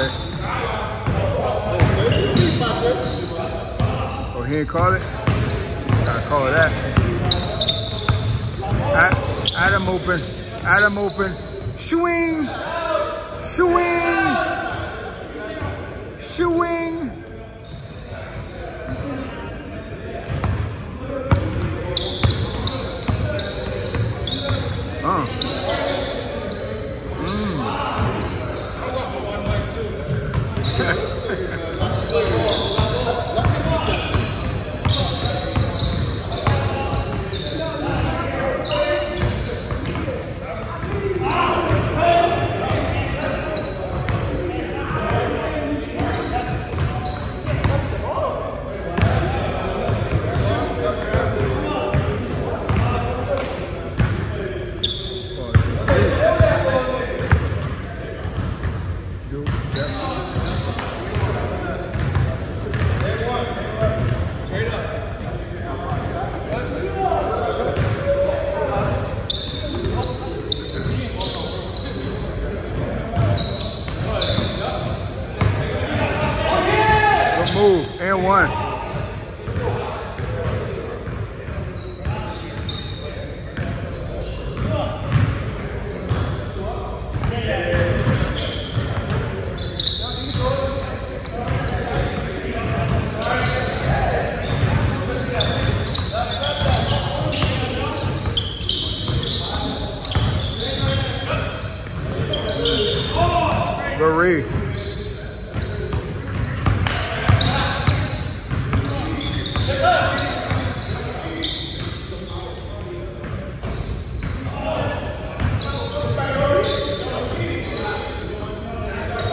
Okay. Oh, he ain't call it? Gotta call it that. Adam open. Adam open. Swing. Swing. Swing. Uh. Do that. Good move. And one. Good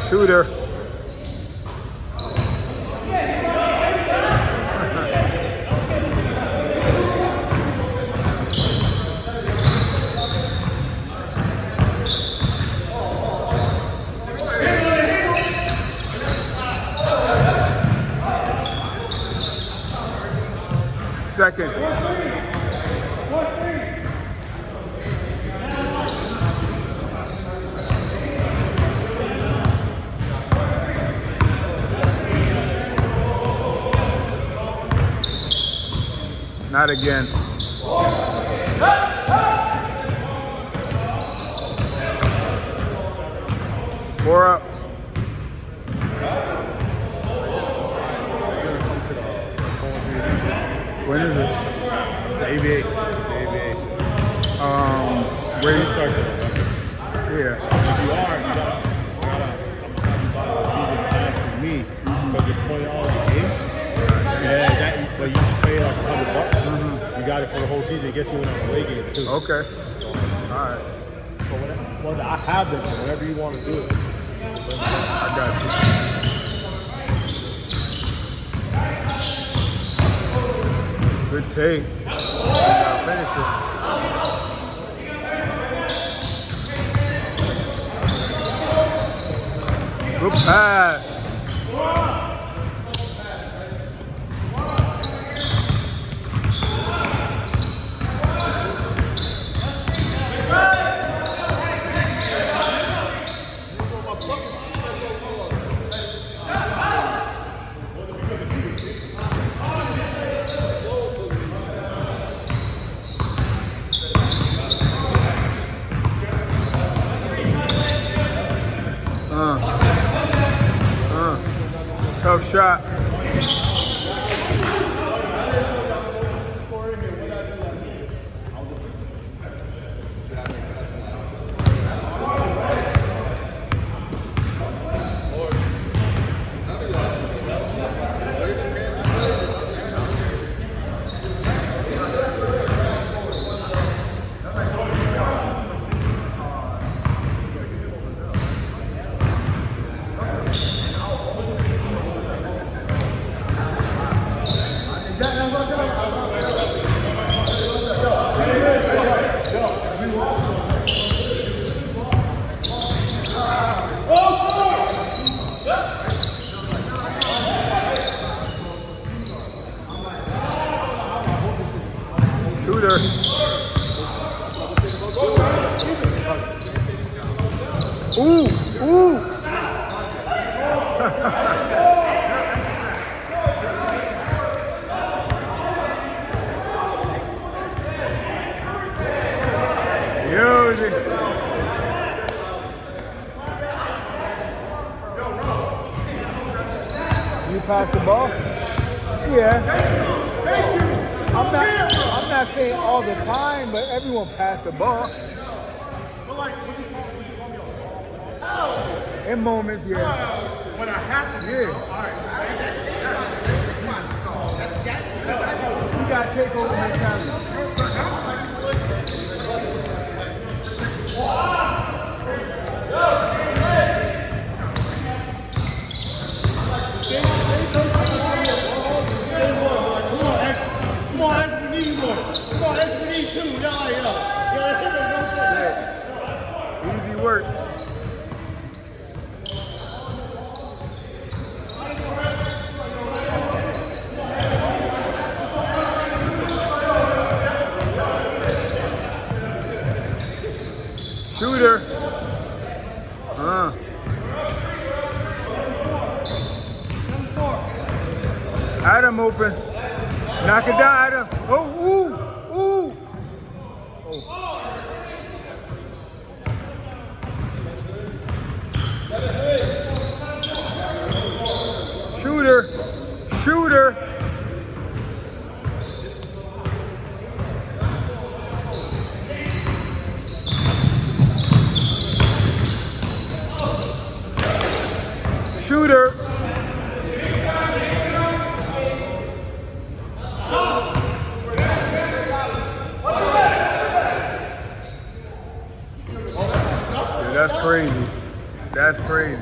Shooter. Second. Not again. Four up. When is it? It's the ABA. It's the ABA. Um, where you November. Yeah. If you are, you gotta, you gotta, I'm gonna have you buy the season pass for me because it's twenty dollars a game. Yeah, that, but you just pay like a hundred bucks. You got it for the whole season. It gets you in on the away games too. Okay. All right. But whatever, well, I have them. Whatever you want to do. I got you. Good take. Gotta finish it. Good pass. Uh. Uh. Tough shot. Cooter. Ooh, ooh. You pass the ball? Yeah. I'm not. I'm not saying all the time, but everyone passed the ball. But like, would you call, would you call me a In moments, yeah. When I have to. Yeah. All right. You gotta take over mentality. Shooter. Uh. Adam open. Knock it down, Adam. Oh, ooh, ooh. Shooter. Shooter. Shooter. Yeah, that's crazy. That's crazy.